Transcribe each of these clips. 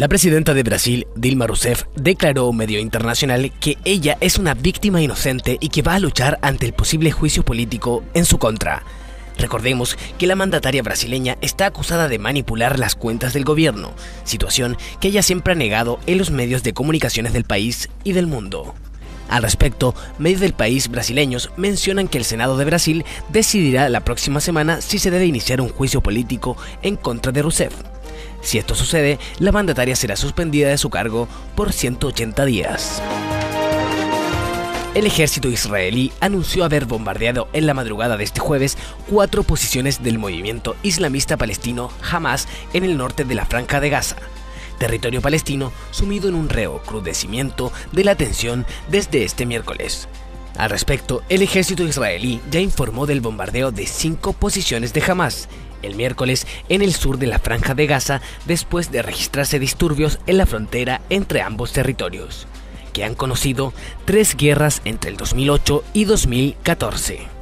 La presidenta de Brasil, Dilma Rousseff, declaró a un medio internacional que ella es una víctima inocente y que va a luchar ante el posible juicio político en su contra. Recordemos que la mandataria brasileña está acusada de manipular las cuentas del gobierno, situación que ella siempre ha negado en los medios de comunicaciones del país y del mundo. Al respecto, medios del país brasileños mencionan que el Senado de Brasil decidirá la próxima semana si se debe iniciar un juicio político en contra de Rousseff. Si esto sucede, la mandataria será suspendida de su cargo por 180 días. El ejército israelí anunció haber bombardeado en la madrugada de este jueves cuatro posiciones del movimiento islamista palestino Hamas en el norte de la Franja de Gaza, territorio palestino sumido en un recrudecimiento de la tensión desde este miércoles. Al respecto, el ejército israelí ya informó del bombardeo de cinco posiciones de Hamas el miércoles en el sur de la franja de Gaza después de registrarse disturbios en la frontera entre ambos territorios, que han conocido tres guerras entre el 2008 y 2014.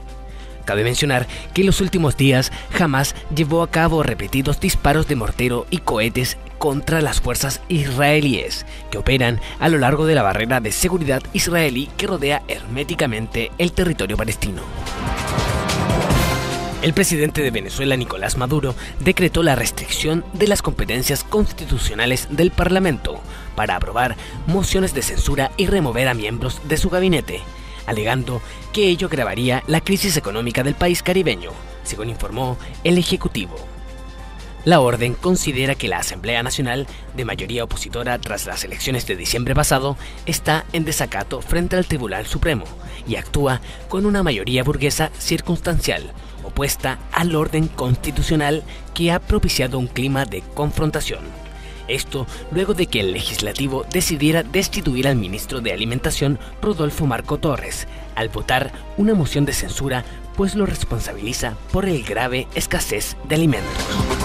Cabe mencionar que en los últimos días Hamas llevó a cabo repetidos disparos de mortero y cohetes contra las fuerzas israelíes que operan a lo largo de la barrera de seguridad israelí que rodea herméticamente el territorio palestino. El presidente de Venezuela, Nicolás Maduro, decretó la restricción de las competencias constitucionales del Parlamento para aprobar mociones de censura y remover a miembros de su gabinete, alegando que ello agravaría la crisis económica del país caribeño, según informó el Ejecutivo. La orden considera que la Asamblea Nacional, de mayoría opositora tras las elecciones de diciembre pasado, está en desacato frente al Tribunal Supremo y actúa con una mayoría burguesa circunstancial, opuesta al orden constitucional que ha propiciado un clima de confrontación. Esto luego de que el legislativo decidiera destituir al ministro de Alimentación Rodolfo Marco Torres al votar una moción de censura pues lo responsabiliza por el grave escasez de alimentos.